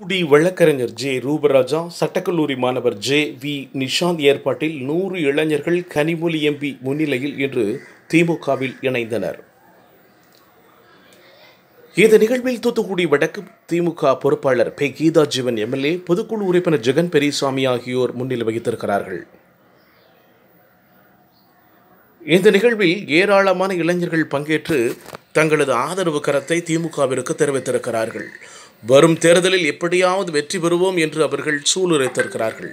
குடி வழக்கறிஞர் ஜே ரூபராஜா சட்டக்கல்லூரி மாணவர் ஜே வி நிஷாந்த் ஏற்பாட்டில் நூறு இளைஞர்கள் கனிமொழி எம்பி முன்னிலையில் இன்று திமுகவில் இணைந்தனர். இந்த நிகழ்வில் தூத்துக்குடி வடக்கு திமுக பொறுப்பாளர் பே கீதா ஜீவன் எம்எல்ஏ பொதுக்குழு உறுப்பினர் ஜெகன் பெரியசாமி ஆகியோர் முன்னிலை வகித்திருக்கிறார்கள். இந்த நிகழ்வில் ஏராளமான இளைஞர்கள் பங்கேற்று தங்களது ஆதரவு கரத்தை திமுகவிற்கு தெரிவித்திருக்கிறார்கள். வரும் தேர்தலில் எப்படியாவது வெற்றி பெறுவோம் என்று அவர்கள் சூளுரைத்திருக்கிறார்கள்.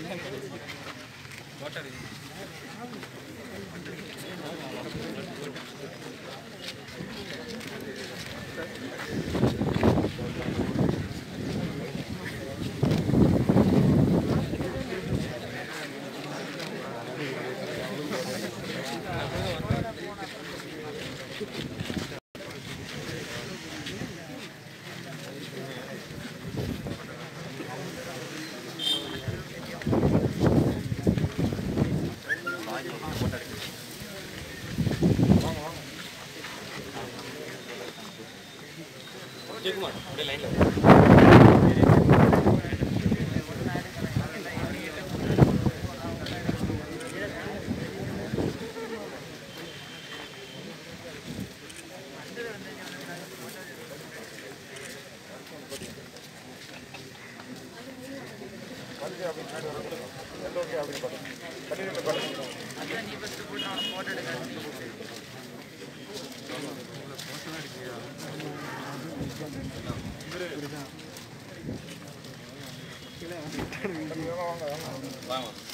கொட்டாடி విజయ్ కుమార్ ఇప్పుడే లైన్లో ಎಲ್ಲೋಗಿ ಆಗ್ಬಿಟ್ಟು ಬನ್ನಿ ಬನ್ನಿ ಬನ್ನಿ Vamos.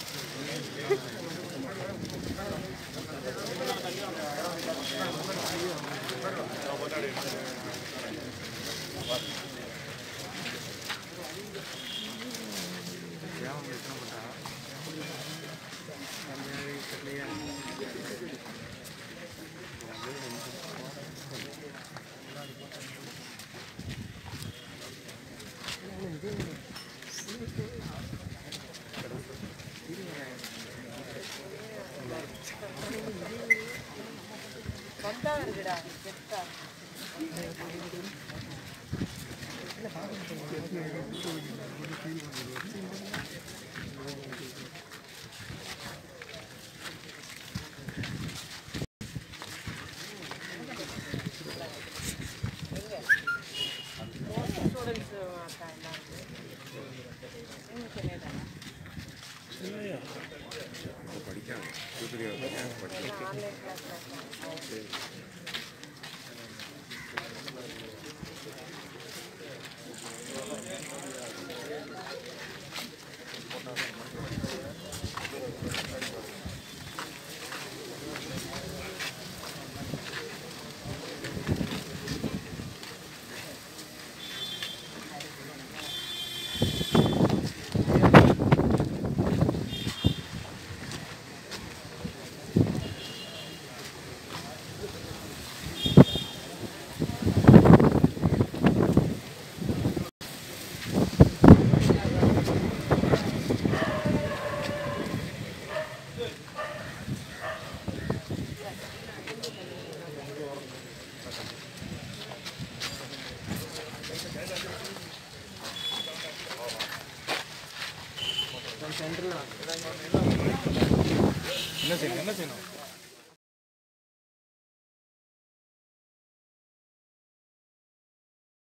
പഠിക്കാം என்ன செய்யணும்? என்ன செய்யணும்?